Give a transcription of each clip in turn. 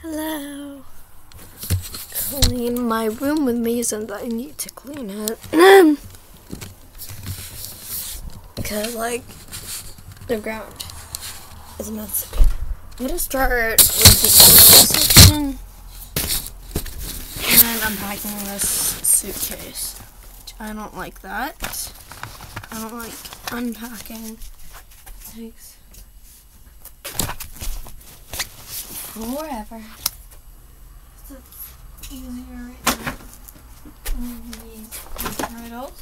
Hello. Clean my room with me since I need to clean it. Because, like, the ground is messy. I'm gonna start with the section and unpacking this suitcase. I don't like that. I don't like unpacking things. Forever. So it's easier right now. These titles.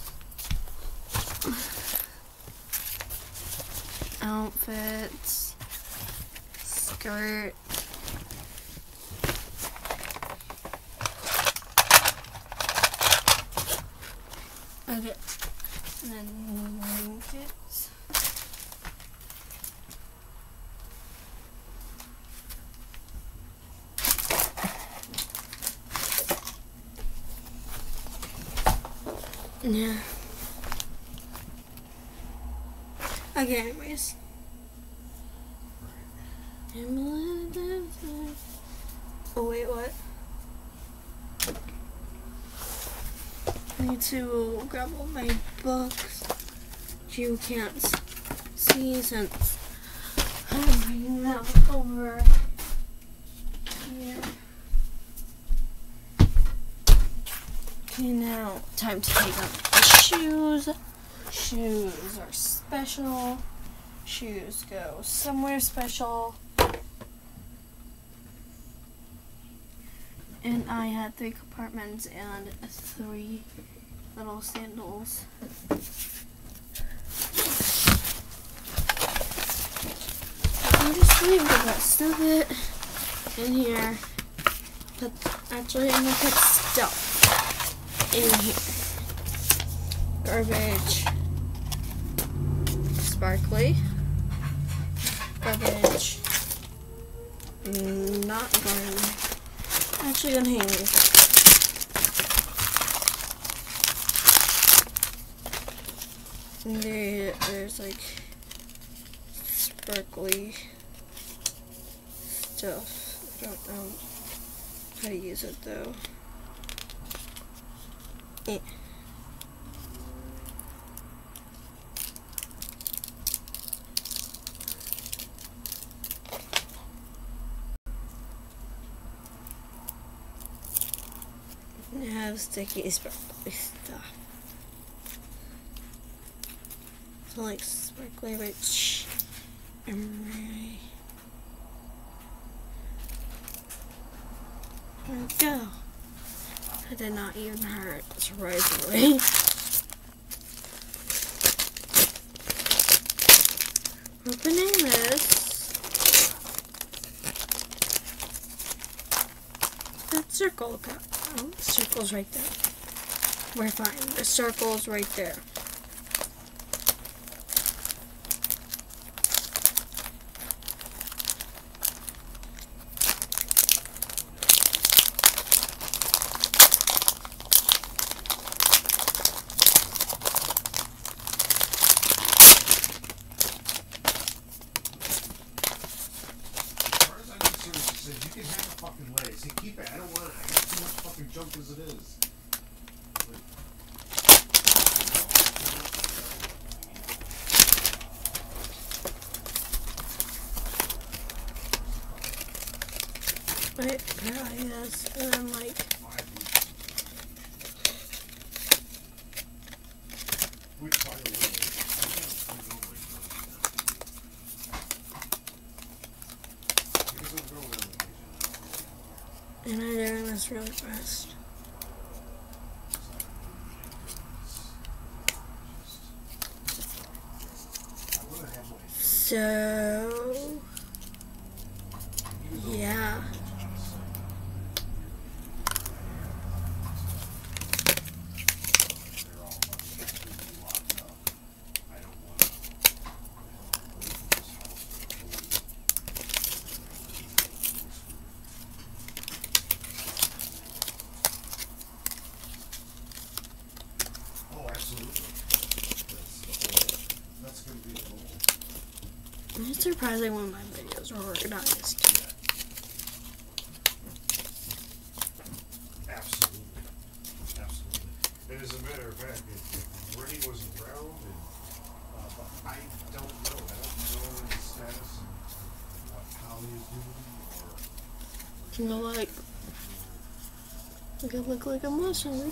Outfits. Skirt. Okay. And then blankets. Yeah. Okay, anyways. Oh, wait, what? I need to uh, grab all my books. You can't see since I'm bringing them over here. Okay, now time to take off the shoes. Shoes are special. Shoes go somewhere special. And I had three compartments and three little sandals. I'm just leave rest of it in here. But actually, I'm gonna put stuff in here. Garbage. Sparkly. Garbage. Not garbage. Actually, gonna hang. There, there's like sparkly stuff. I don't know how to use it though. Eh. I have sticky sparkly stuff. So like sparkly rich emery. There we go. That did not even hurt, surprisingly. Opening this. That circle, oh, circle's right there. We're fine. The circle's right there. As far as I'm concerned, she said, you can have the fucking leg. I said, keep it. I don't want it. I got too much fucking junk as it is. Right, apparently yes. And then like Which part of the I'm going on vacation. and I'm doing this really fast. I wanna have my So It's surprising when my videos are organized. Absolutely. Absolutely. And as a matter of fact, if, if was around, and, uh, but I don't know. I don't know the status of what Holly is doing. Or, you know, like, I could look like I'm listening.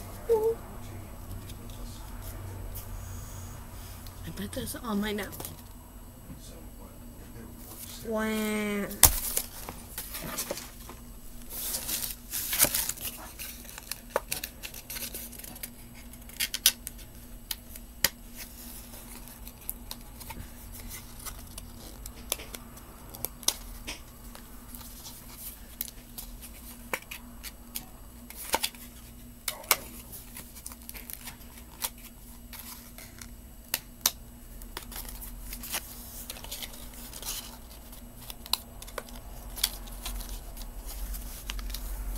I bet that's on my neck. So what.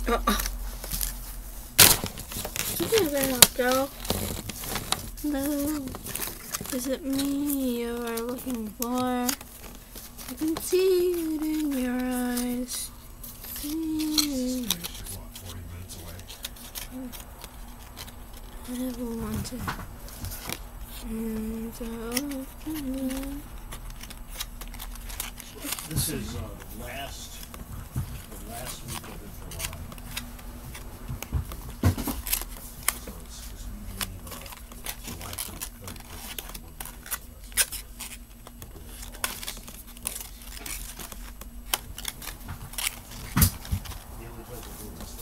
Wow. Uh-uh. Here there, go. No. Is it me you are looking for? I can see it in your eyes. See it. What, 40 minutes away? I never wanted. This is uh, the last, the last week of July. So it's, it's usually uh, July thirty-first is one day, so that's what The only place to do is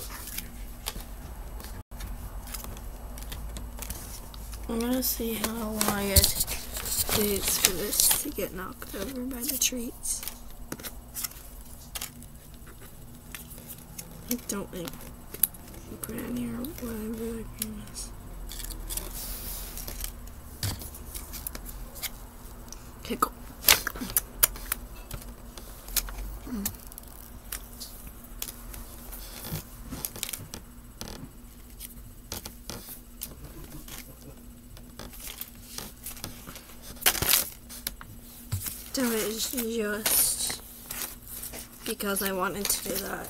see how long it takes for this to get knocked over by the treats. I don't think Granny or whatever the name is. Okay, go. That is just because I wanted to do that.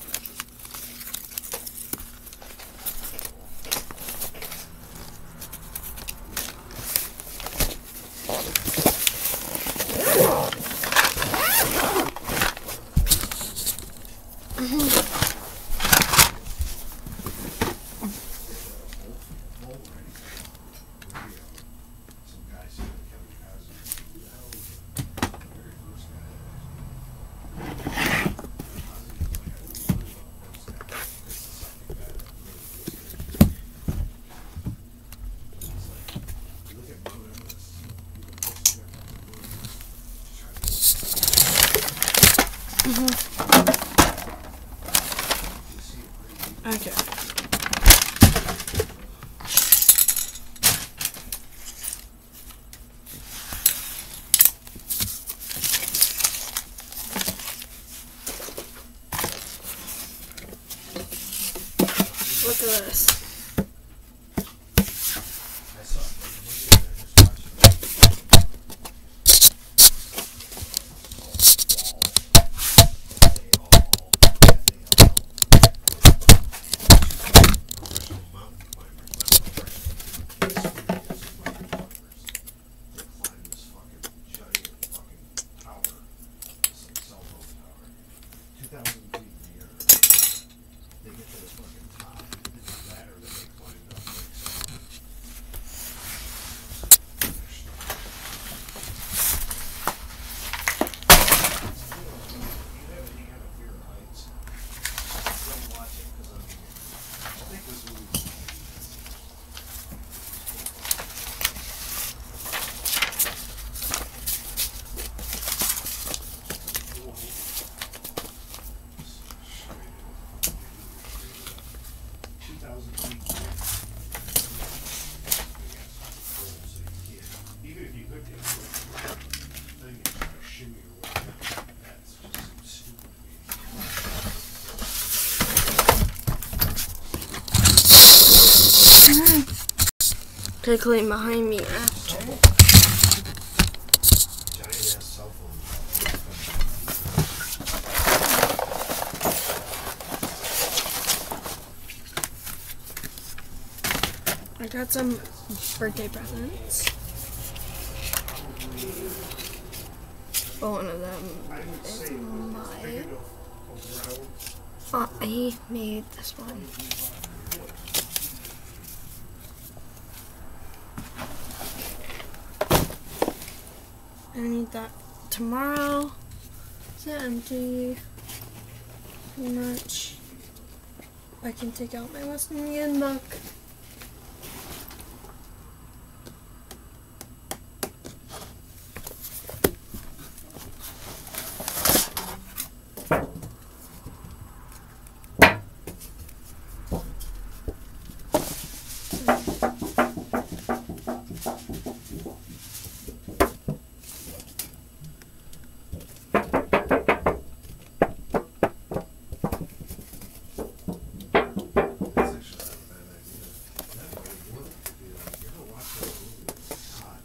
Some guy said Kevin Cosby, who the hell is the very first guy? Look at Mount Everest. You see it pretty Okay. Look at this. I saw it. Like, when you were there, just watching it. Professional mountain climbers, mountain bikers, these serious motherfuckers. They climb this fucking giant fucking tower. It's like cell phone tower. Two thousand feet in the air. They get to the fucking top. It's a ladder that they climbed up like so. You have any kind of fear of heights? Don't watch it, 'cause I mean, I think this movie. Two thousand feet. Even if you could get to it, thing is try to shimmy your way down. That's just seems stupid to me. To clean behind me after. I got some birthday presents. Oh, one of them is my. Uh, I made this one. That tomorrow. It's empty. Pretty much. I can take out my Western Union book. That's actually not a bad idea. That way, you know, if you like, you ever watch that movie, God,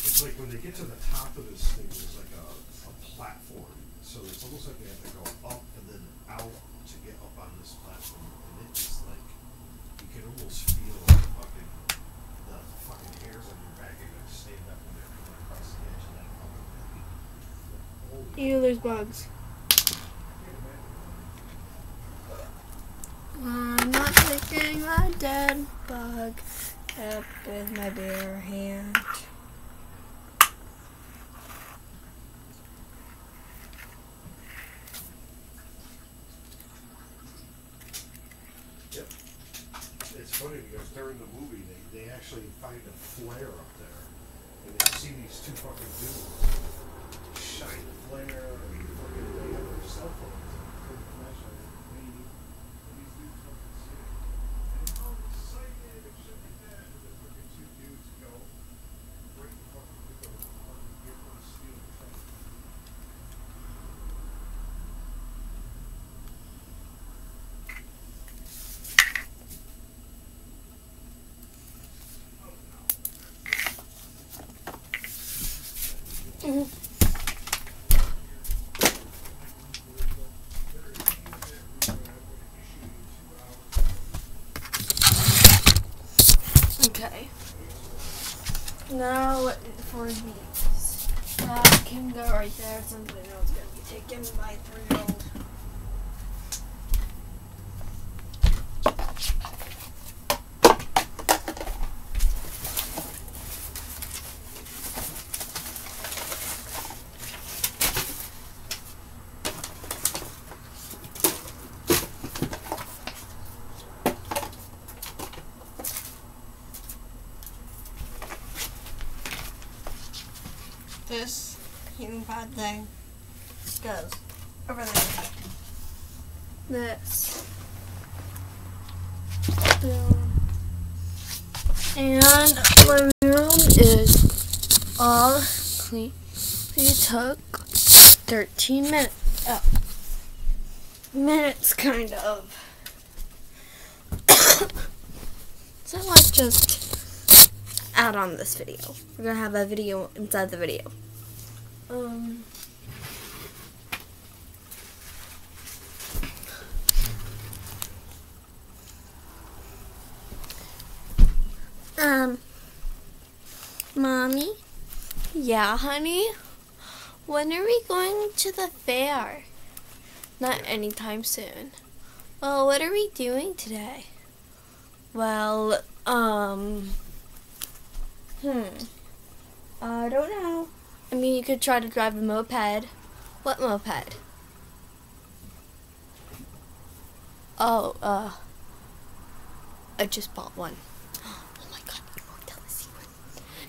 it's like when they get to the top of this thing, there's like a, a platform. So it's almost like they have to go up and then out to get up on this platform. And it just like, you can almost feel the fucking, the fucking hairs on your back are gonna stand up when they're coming across the edge of that fucking thing. Holy Ew, there's bugs. I'm not taking a dead bug up with my bare hand. Yep. It's funny because during the movie, they, they actually find a flare up there. And they see these two fucking dudes shine the flare and fucking they have their cell phones and put a flashlight in the baby. And these dudes fucking see it. And how excited and shit like that. And the fucking two dudes go break the fucking window apart and get one steel truck. Okay. Now what for these. That uh, can go right there since I know it's going to be taken by three year. Thing goes over there. This. And my room is all clean. It took 13 minutes. Oh. Minutes, kind of. so let's just add on this video. We're gonna have a video inside the video. Um. Um. Mommy? Yeah, honey? When are we going to the fair? Not anytime soon. Well, what are we doing today? Well, um. Hmm. I don't know. I mean, you could try to drive a moped. What moped? Oh, uh. I just bought one. Oh my god, you won't tell the secret.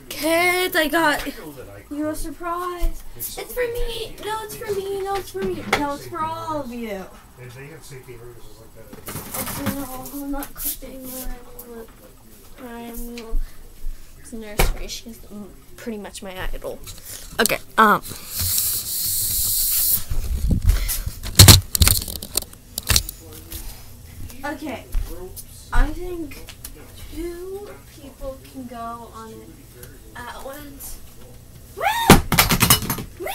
Kids, I got I know that I you a surprise. It's for me. No, it's for me. No, it's for me. No, it's for all of you. They have safety harnesses like that. No, I'm not clipping I'm it's a nursery. She's mm, pretty much my idol. Okay, um. Okay, I think two people can go on it at once. Woo! Woo!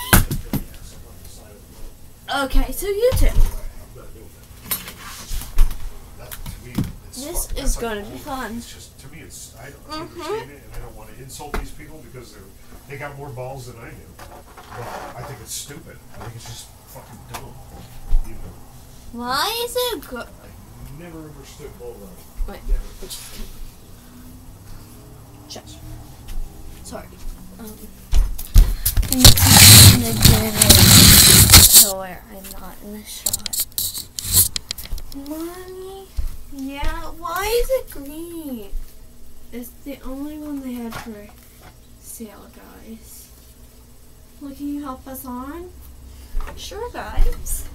Okay, so you two. I'm not doing that. That, to me, it's it's This is gonna be fun. It's just to me, it's I don't Mhm. understand it, and I don't want to insult these people because they're they got more balls than I do. But I think it's stupid. I think it's just fucking dumb. You know, Why is it good? I never understood bull riding. Wait. Never. Shush. Sorry. Um, I'm to get it I'm not in the shot. Mommy? Yeah, why is it green? It's the only one they had for sale, guys. Well, can you help us on? Sure, guys.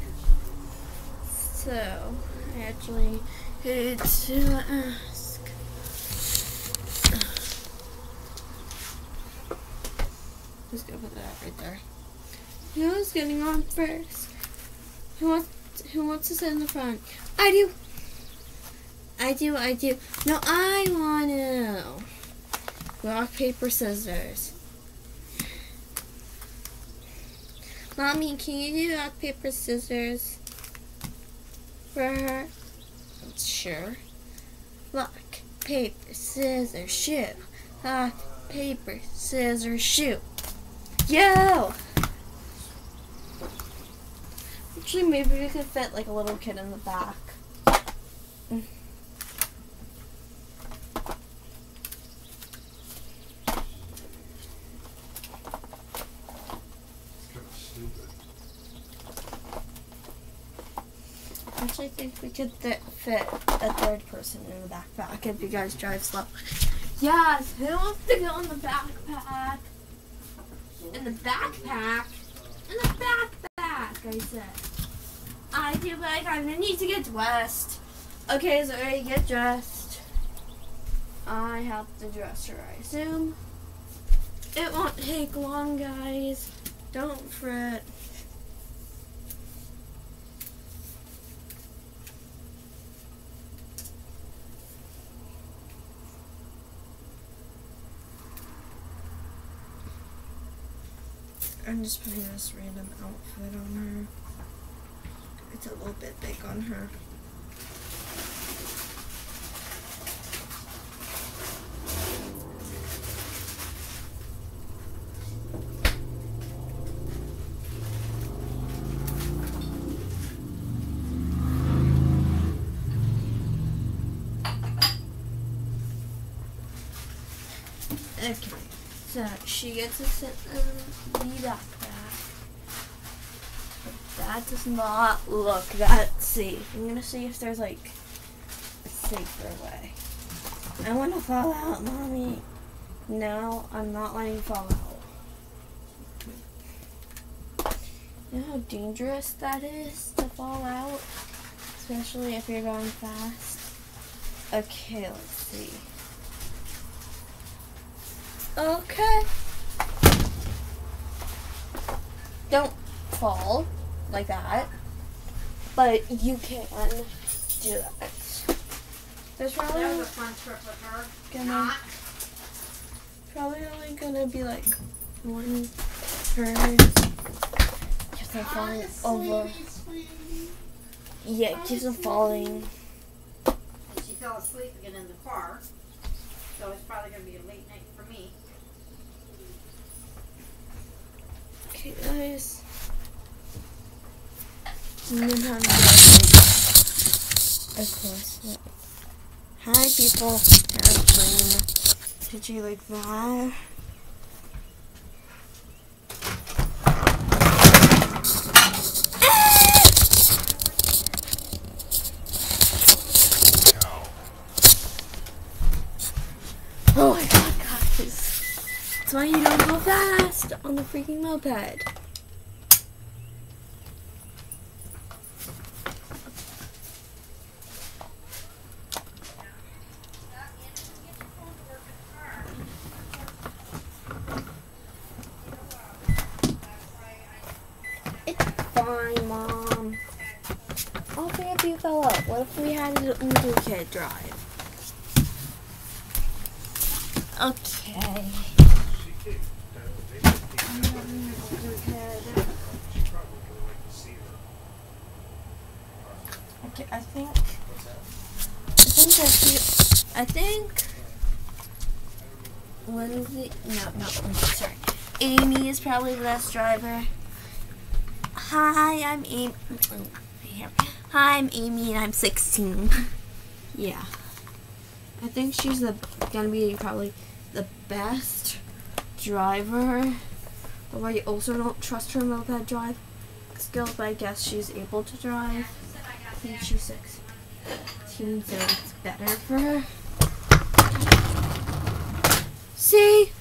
So, I actually had to ask. Just gonna put that right there. Who's getting on first? Who wants who wants to sit in the front? I do. I do, I do. No, I want to. Rock, paper, scissors. Mommy, can you do rock, paper, scissors for her? Sure. Rock, paper, scissors, shoot. Rock, paper, scissors, shoot. Yo! Actually, maybe we could fit like a little kid in the back. I actually, I think we could th- fit a third person in the backpack if you guys drive slow. Yes, who wants to go in the backpack? In the backpack? In the backpack, I said. I do, but I kind of need to get dressed. Okay, so I get dressed. I have to dress her, I assume. It won't take long, guys. Don't fret. I'm just putting this random outfit on her. It's a little bit big on her. Okay, so she gets to sit the. That does not look that safe. I'm gonna see if there's like a safer way. I wanna fall out, mommy. No, I'm not letting you fall out. You know how dangerous that is to fall out? Especially if you're going fast. Okay, let's see. Okay. Don't fall like that. But you can do that. There's probably There's a fun trip with her. gonna Not. probably only gonna be like one person. Keeps on falling over. Yeah, it keeps on falling. And she fell asleep again in the car. So it's probably to be a late night for me. Okay, guys. And then how to like, of course. like, Hi, people. Airplane. Did you like that? Oh my god, guys. That's why you don't go fast on the freaking moped. It's fine, Mom. I'll if you fell out. What if we had a new kid drive? Okay. She did. Uh, they did think that, but she probably would like to see her. Okay, I think? I think that she, I think Lindsay, no, not sorry. Amy is probably the best driver. Hi, I'm Amy. Mm, mm, Hi, I'm Amy and I'm 16. yeah. I think she's the gonna be probably the best driver. But I also don't trust her moped drive skills, but I guess she's able to drive. Think she's 16, so it's better for her. See?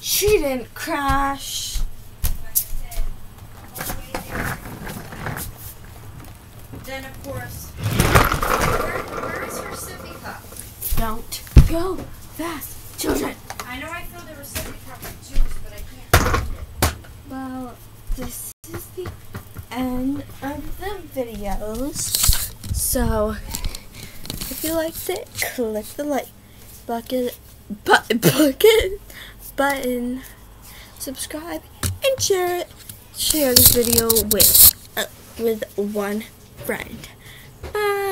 She didn't crash. Then of course, where, where is her sippy cup? Don't go fast, children. I know I filled her sippy cup with juice, but I can't find it. Well, this is the end of the videos. So, if you liked it, click the like bucket, but, bucket button, subscribe, and share it. Share this video with uh, with one friend. Bye.